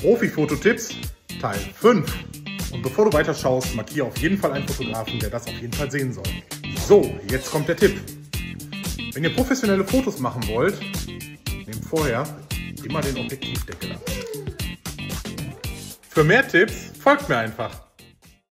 Profi-Fototipps Teil 5. Und bevor du weiterschaust, markiere auf jeden Fall einen Fotografen, der das auf jeden Fall sehen soll. So, jetzt kommt der Tipp. Wenn ihr professionelle Fotos machen wollt, nehmt vorher immer den Objektivdeckel ab. Für mehr Tipps folgt mir einfach.